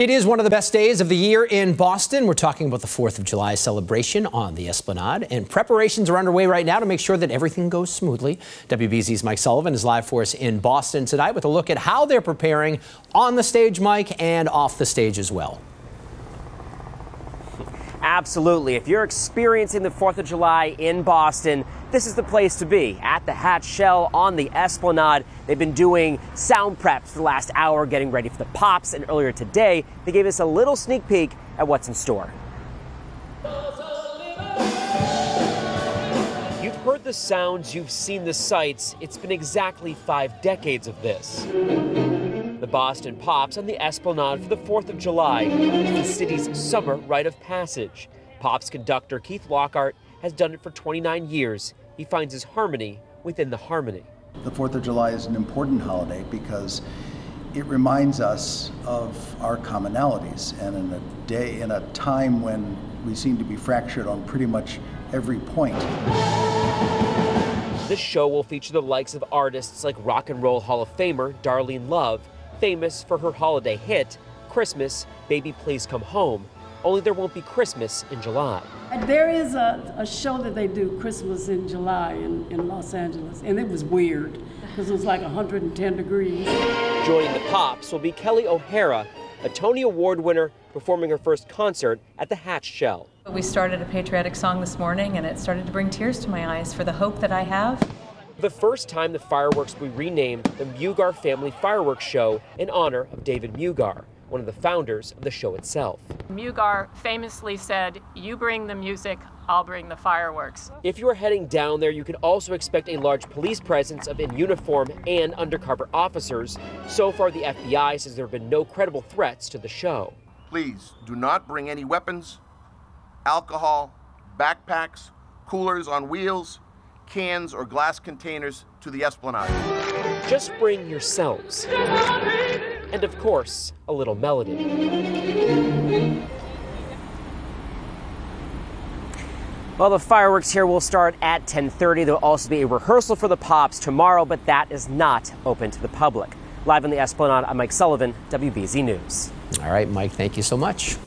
It is one of the best days of the year in Boston. We're talking about the 4th of July celebration on the Esplanade, and preparations are underway right now to make sure that everything goes smoothly. WBZ's Mike Sullivan is live for us in Boston tonight with a look at how they're preparing on the stage, Mike, and off the stage as well. Absolutely. If you're experiencing the 4th of July in Boston, this is the place to be. At the Hatch Shell on the Esplanade, they've been doing sound preps for the last hour, getting ready for the pops, and earlier today, they gave us a little sneak peek at what's in store. You've heard the sounds, you've seen the sights. It's been exactly five decades of this. Boston Pops on the Esplanade for the 4th of July, the city's summer rite of passage. Pops conductor Keith Lockhart has done it for 29 years. He finds his harmony within the harmony. The 4th of July is an important holiday because it reminds us of our commonalities and in a day in a time when we seem to be fractured on pretty much every point. This show will feature the likes of artists like Rock and Roll Hall of Famer Darlene Love famous for her holiday hit, Christmas, Baby Please Come Home, only there won't be Christmas in July. There is a, a show that they do Christmas in July in, in Los Angeles, and it was weird because it was like 110 degrees. Joining the Pops will be Kelli O'Hara, a Tony Award winner performing her first concert at the Hatch Shell. We started a patriotic song this morning, and it started to bring tears to my eyes for the hope that I have the first time the fireworks will be renamed the Mugar Family Fireworks Show in honor of David Mugar, one of the founders of the show itself. Mugar famously said, You bring the music, I'll bring the fireworks. If you are heading down there, you can also expect a large police presence of in uniform and undercover officers. So far, the FBI says there have been no credible threats to the show. Please do not bring any weapons, alcohol, backpacks, coolers on wheels, cans, or glass containers to the Esplanade. Just bring yourselves. And of course, a little melody. Well, the fireworks here will start at 10:30. There will also be a rehearsal for the Pops tomorrow, but that is not open to the public. Live on the Esplanade, I'm Mike Sullivan, WBZ News. All right, Mike, thank you so much.